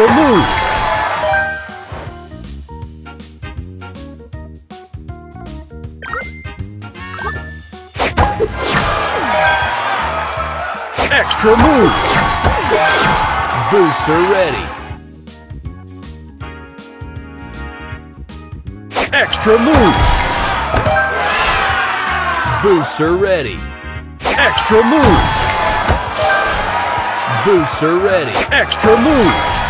Extra move! Extra move! Booster ready. Extra move! Booster ready. Extra move! Booster ready. Extra move!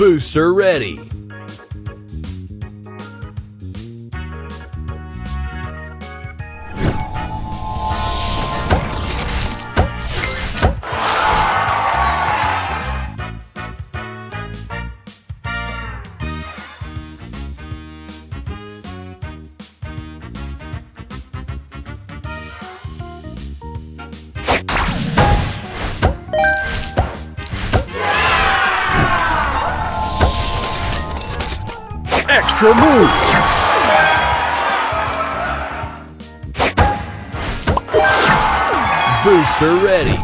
Booster ready. Extra move! Booster ready.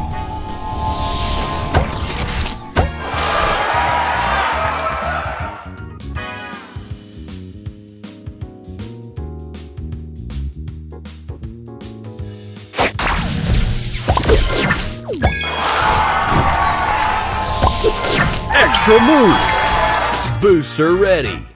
Extra move! Booster ready.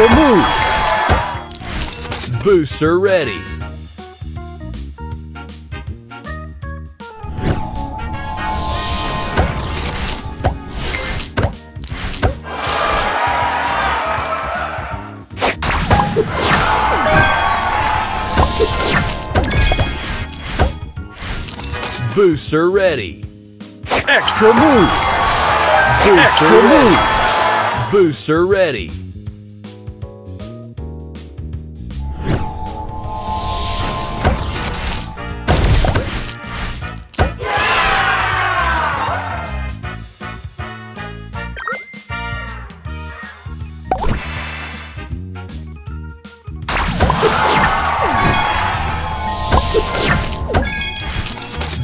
Extra move. Booster ready. Booster ready. Extra move. Booster Extra move. Booster ready.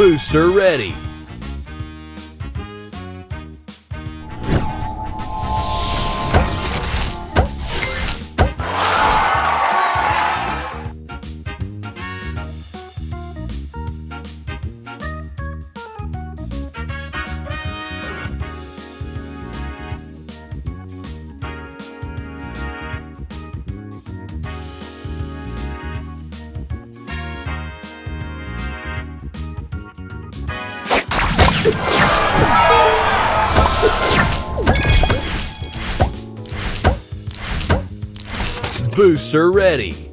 Booster ready. Booster ready.